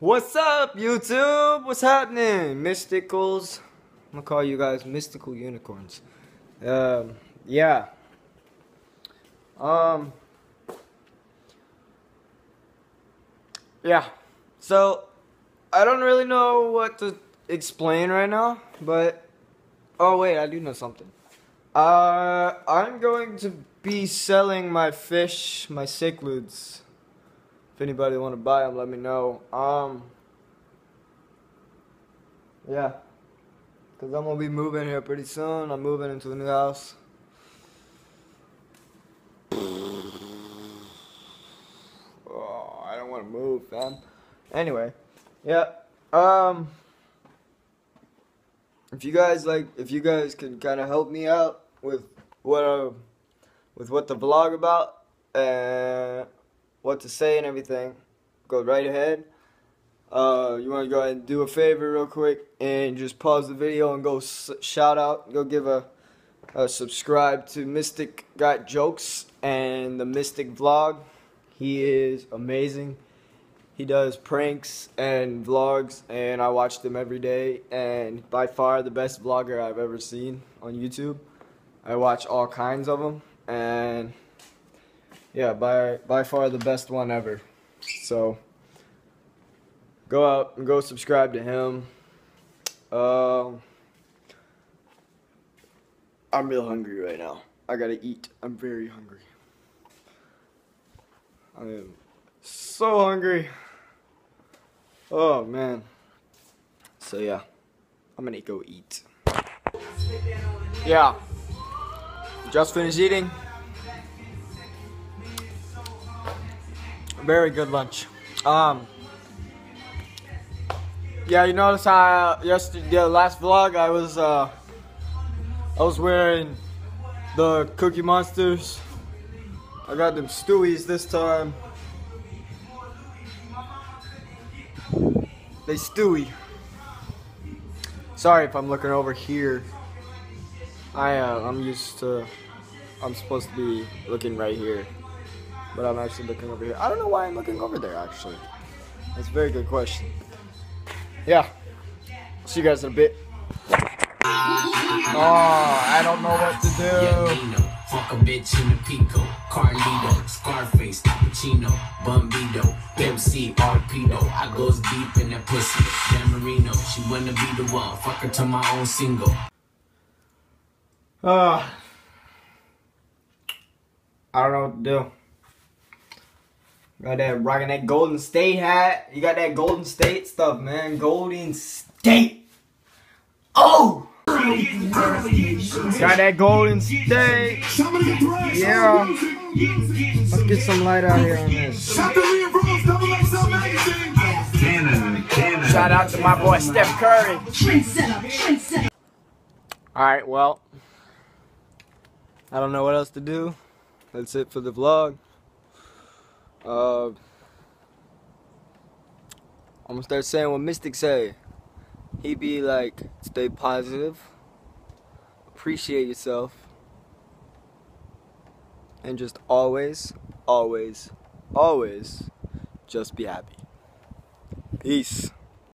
What's up, YouTube? What's happening? Mysticals. I'm gonna call you guys mystical unicorns. Um, yeah. Um, yeah. So, I don't really know what to explain right now, but, oh wait, I do know something. Uh, I'm going to be selling my fish, my cichlids. If anybody want to buy them, let me know. Um, yeah, because I'm going to be moving here pretty soon. I'm moving into a new house. Oh, I don't want to move, fam. Anyway, yeah. Um, if you guys like, if you guys can kind of help me out with what uh, with what the vlog about and what to say and everything, go right ahead. Uh, you want to go ahead and do a favor real quick and just pause the video and go shout out, go give a, a subscribe to Mystic Got Jokes and the Mystic Vlog. He is amazing. He does pranks and vlogs, and I watch them every day. And by far the best vlogger I've ever seen on YouTube. I watch all kinds of them, and yeah, by by far the best one ever. So go out and go subscribe to him. Um, I'm real hungry right now. I gotta eat. I'm very hungry. I am so hungry. Oh man. So yeah, I'm gonna go eat. Yeah. Just finished eating. Very good lunch. Um. Yeah, you notice how yesterday, the last vlog, I was uh, I was wearing the Cookie Monsters. I got them Stewies this time. They Stewie. Sorry if I'm looking over here. I uh, I'm used to I'm supposed to be looking right here, but I'm actually looking over here. I don't know why I'm looking over there, actually. That's a very good question. Yeah. See you guys in a bit. Oh, I don't know what to do. Fuck a bitch in the Pico, Carlito, Scarface, Pacino, Bumbido, MC, Arpedo. I goes deep in that pussy. Dan Marino, she wanna be the one. Fuck her to my own single. Ah. Uh. I don't know what to do. Got that rocking that Golden State hat. You got that Golden State stuff, man. Golden State. Oh! Got that Golden State. Yeah. Let's get some light out here on this. Shout out to my boy Steph Curry. Alright, well. I don't know what else to do that's it for the vlog. Uh, I'm gonna start saying what Mystic say. He be like, stay positive, appreciate yourself, and just always, always, always just be happy. Peace.